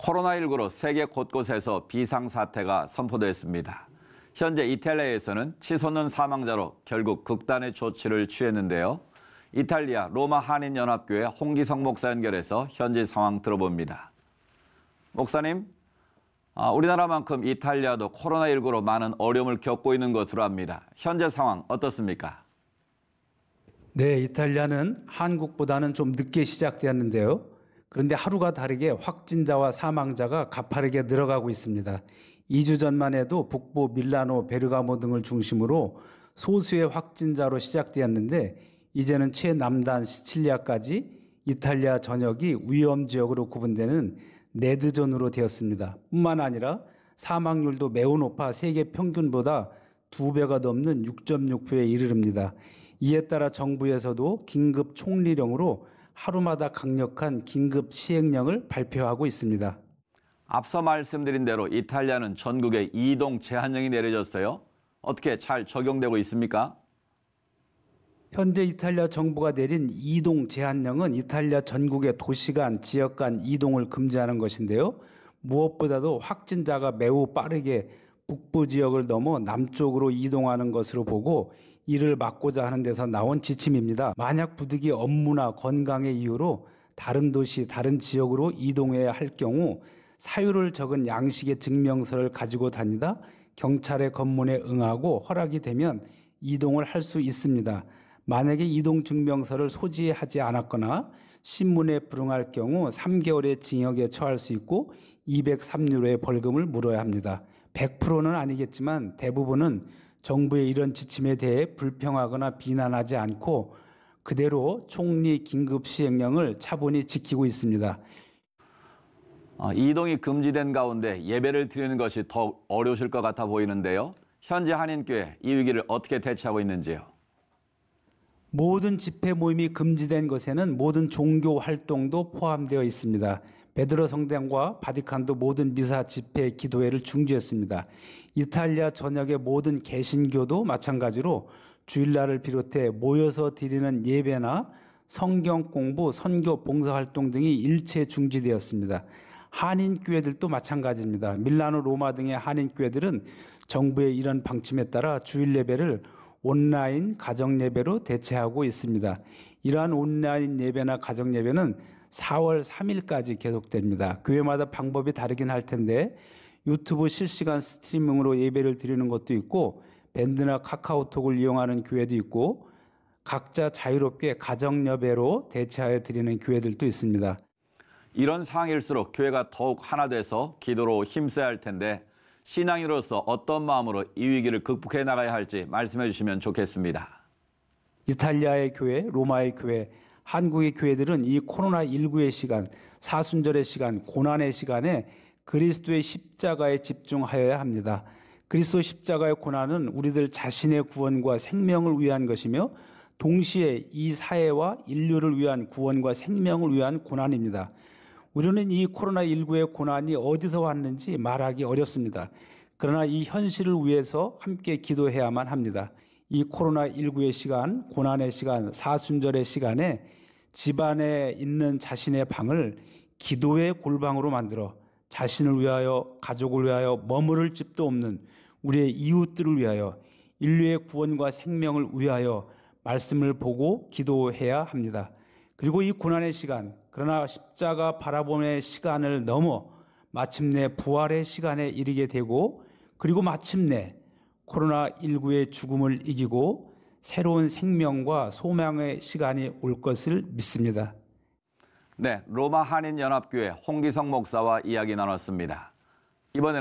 코로나19로 세계 곳곳에서 비상사태가 선포됐습니다. 현재 이탈리아에서는 치솟는 사망자로 결국 극단의 조치를 취했는데요. 이탈리아 로마 한인연합교회 홍기성 목사 연결해서 현지 상황 들어봅니다. 목사님, 아, 우리나라만큼 이탈리아도 코로나19로 많은 어려움을 겪고 있는 것으로 압니다. 현재 상황 어떻습니까? 네, 이탈리아는 한국보다는 좀 늦게 시작되었는데요. 그런데 하루가 다르게 확진자와 사망자가 가파르게 늘어가고 있습니다. 2주 전만 해도 북부 밀라노, 베르가모 등을 중심으로 소수의 확진자로 시작되었는데 이제는 최남단 시칠리아까지 이탈리아 전역이 위험 지역으로 구분되는 레드존으로 되었습니다. 뿐만 아니라 사망률도 매우 높아 세계 평균보다 두 배가 넘는 6.6%에 이르릅니다. 이에 따라 정부에서도 긴급 총리령으로 하루마다 강력한 긴급 시행령을 발표하고 있습니다. 앞서 말씀드린 대로 이탈리아는 전국에 이동 제한령이 내려졌어요. 어떻게 잘 적용되고 있습니까? 현재 이탈리아 정부가 내린 이동 제한령은 이탈리아 전국의 도시 간, 지역 간 이동을 금지하는 것인데요. 무엇보다도 확진자가 매우 빠르게 북부 지역을 넘어 남쪽으로 이동하는 것으로 보고 이를 막고자 하는 데서 나온 지침입니다. 만약 부득이 업무나 건강의 이유로 다른 도시, 다른 지역으로 이동해야 할 경우 사유를 적은 양식의 증명서를 가지고 다니다 경찰의 검문에 응하고 허락이 되면 이동을 할 수 있습니다. 만약에 이동 증명서를 소지하지 않았거나 신문에 불응할 경우 3개월의 징역에 처할 수 있고 203유로의 벌금을 물어야 합니다. 100%는 아니겠지만 대부분은 정부의 이런 지침에 대해 불평하거나 비난하지 않고 그대로 총리 긴급 시행령을 차분히 지키고 있습니다. 어, 이동이 금지된 가운데 예배를 드리는 것이 더 어려우실 것 같아 보이는데요. 현재 한인교회 이 위기를 어떻게 대처하고 있는지요? 모든 집회 모임이 금지된 것에는 모든 종교 활동도 포함되어 있습니다. 베드로 성당과 바티칸도 모든 미사 집회 기도회를 중지했습니다. 이탈리아 전역의 모든 개신교도 마찬가지로 주일날을 비롯해 모여서 드리는 예배나 성경 공부, 선교 봉사 활동 등이 일체 중지되었습니다. 한인 교회들도 마찬가지입니다. 밀라노, 로마 등의 한인 교회들은 정부의 이런 방침에 따라 주일 예배를 온라인 가정 예배로 대체하고 있습니다. 이러한 온라인 예배나 가정 예배는 4월 3일까지 계속됩니다. 교회마다 방법이 다르긴 할 텐데 유튜브 실시간 스트리밍으로 예배를 드리는 것도 있고 밴드나 카카오톡을 이용하는 교회도 있고 각자 자유롭게 가정 예배로 대체하여 드리는 교회들도 있습니다. 이런 상황일수록 교회가 더욱 하나 돼서 기도로 힘써야 할 텐데 신앙인으로서 어떤 마음으로 이 위기를 극복해 나가야 할지 말씀해 주시면 좋겠습니다. 이탈리아의 교회, 로마의 교회, 한국의 교회들은 이 코로나19의 시간, 사순절의 시간, 고난의 시간에 그리스도의 십자가에 집중하여야 합니다. 그리스도 십자가의 고난은 우리들 자신의 구원과 생명을 위한 것이며 동시에 이 사회와 인류를 위한 구원과 생명을 위한 고난입니다. 우리는 이 코로나19의 고난이 어디서 왔는지 말하기 어렵습니다. 그러나 이 현실을 위해서 함께 기도해야만 합니다. 이 코로나19의 시간, 고난의 시간, 사순절의 시간에 집안에 있는 자신의 방을 기도의 골방으로 만들어 자신을 위하여 가족을 위하여 머무를 집도 없는 우리의 이웃들을 위하여 인류의 구원과 생명을 위하여 말씀을 보고 기도해야 합니다. 그리고 이 고난의 시간, 그러나 십자가 바라봄의 시간을 넘어 마침내 부활의 시간에 이르게 되고 그리고 마침내 코로나19의 죽음을 이기고 새로운 생명과 소망의 시간이 올 것을 믿습니다. 네, 로마 한인연합교회 홍기성 목사와 이야기 나눴습니다. 이번에는